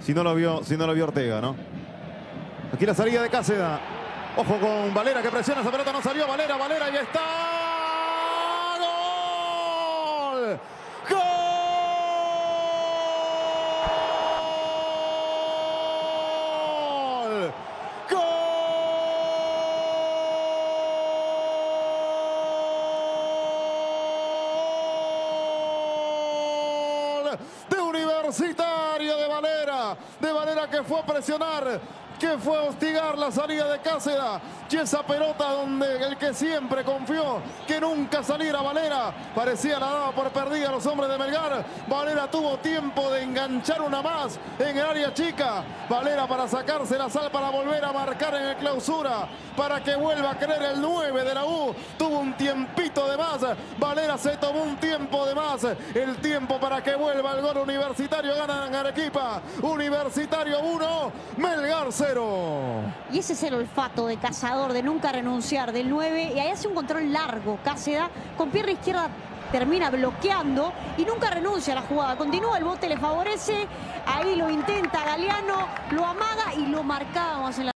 Si no lo vio, si no lo vio Ortega, ¿no? Aquí la salida de Cáceda. Ojo con Valera que presiona esa pelota, no salió Valera, Valera y está. ¡Gol! ¡Gol! ¡Gol! De Universitario de Valera, de Valera que fue a presionar, que fue hostigar la salida de Cáceda. Y esa pelota donde el que siempre confió que nunca saliera Valera, parecía la daba por perdida a los hombres de Melgar. Valera tuvo tiempo de enganchar una más en el área chica. Valera para sacarse la sal para volver a marcar en el clausura, para que vuelva a creer el 9 de la U. Tuvo un tiempito de más. Valera se tomó un tiempo de más. El tiempo para que vuelva el gol universitario. Ganan Arequipa. Universitario 1, Melgar 0. Y ese es el olfato de Cazador, de nunca renunciar, del 9. Y ahí hace un control largo. Cáceda con pierna izquierda termina bloqueando y nunca renuncia a la jugada. Continúa, el bote le favorece. Ahí lo intenta Galeano, lo amaga y lo marcábamos en la